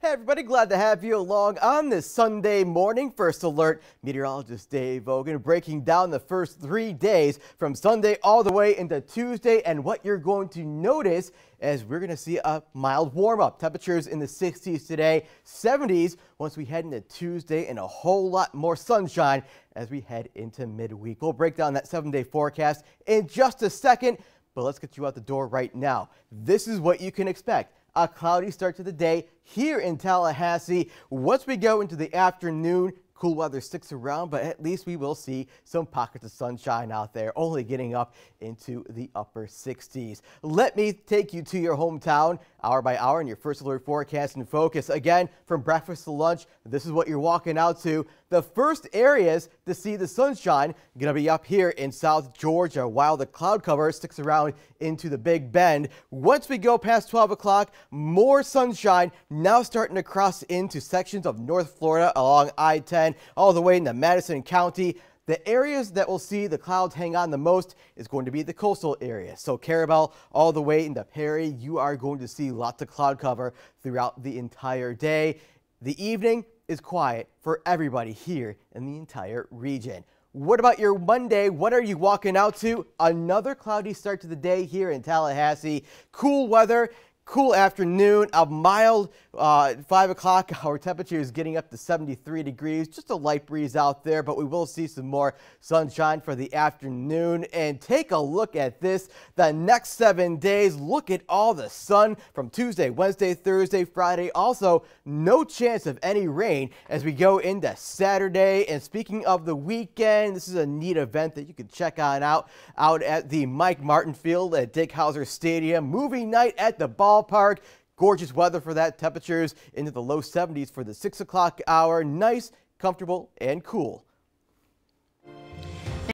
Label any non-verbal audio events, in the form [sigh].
Hey everybody, glad to have you along on this Sunday morning. First alert, meteorologist Dave Vogan breaking down the first three days from Sunday all the way into Tuesday and what you're going to notice as we're going to see a mild warm up. Temperatures in the 60s today, 70s once we head into Tuesday and a whole lot more sunshine as we head into midweek. We'll break down that seven day forecast in just a second, but let's get you out the door right now. This is what you can expect a cloudy start to the day here in Tallahassee. Once we go into the afternoon, cool weather sticks around, but at least we will see some pockets of sunshine out there, only getting up into the upper 60s. Let me take you to your hometown hour by hour in your first alert forecast and focus. Again, from breakfast to lunch, this is what you're walking out to. The first areas to see the sunshine going to be up here in South Georgia while the cloud cover sticks around into the Big Bend. Once we go past 12 o'clock, more sunshine now starting to cross into sections of North Florida along I-10 all the way into Madison County. The areas that will see the clouds hang on the most is going to be the coastal area. So Carrabelle all the way into Perry, you are going to see lots of cloud cover throughout the entire day. The evening, is quiet for everybody here in the entire region. What about your Monday? What are you walking out to? Another cloudy start to the day here in Tallahassee. Cool weather cool afternoon, a mild uh, 5 o'clock. [laughs] Our temperature is getting up to 73 degrees, just a light breeze out there, but we will see some more sunshine for the afternoon. And take a look at this. The next seven days, look at all the sun from Tuesday, Wednesday, Thursday, Friday. Also, no chance of any rain as we go into Saturday. And speaking of the weekend, this is a neat event that you can check on out, out at the Mike Martin Field at Dick Howser Stadium. Movie night at the ball ballpark. Gorgeous weather for that. Temperatures into the low 70s for the 6 o'clock hour. Nice, comfortable, and cool.